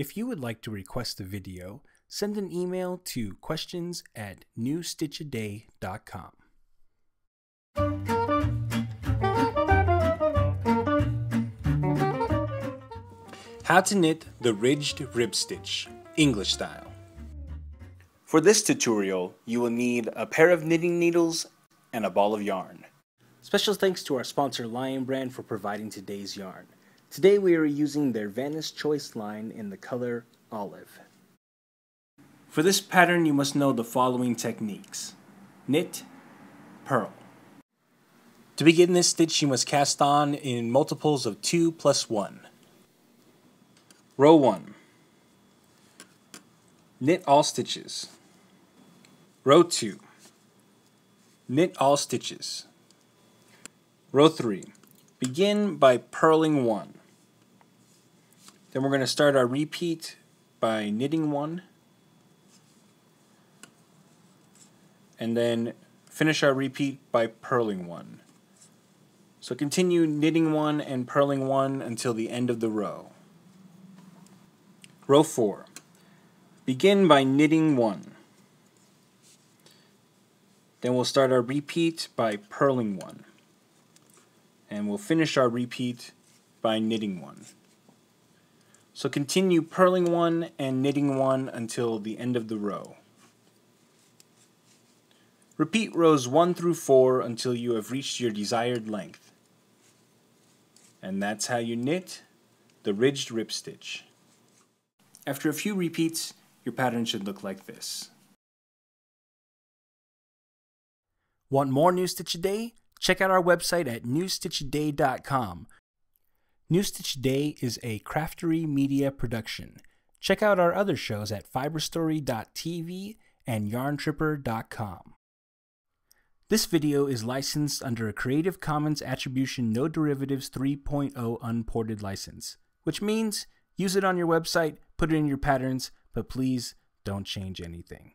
If you would like to request a video, send an email to questions at newstitchaday.com. How to knit the ridged rib stitch, English style. For this tutorial, you will need a pair of knitting needles and a ball of yarn. Special thanks to our sponsor Lion Brand for providing today's yarn. Today we are using their Vanna's Choice line in the color olive. For this pattern you must know the following techniques. Knit, purl. To begin this stitch you must cast on in multiples of 2 plus 1. Row 1. Knit all stitches. Row 2. Knit all stitches. Row 3. Begin by purling 1. Then we're going to start our repeat by knitting 1. And then finish our repeat by purling 1. So continue knitting 1 and purling 1 until the end of the row. Row 4. Begin by knitting 1. Then we'll start our repeat by purling 1. And we'll finish our repeat by knitting 1. So continue purling 1 and knitting 1 until the end of the row. Repeat rows 1 through 4 until you have reached your desired length. And that's how you knit the ridged rib stitch. After a few repeats, your pattern should look like this. Want more New Stitch a Day? Check out our website at newstitchaday.com. New Stitch Day is a craftery media production. Check out our other shows at fiberstory.tv and yarntripper.com. This video is licensed under a Creative Commons Attribution No Derivatives 3.0 unported license, which means use it on your website, put it in your patterns, but please don't change anything.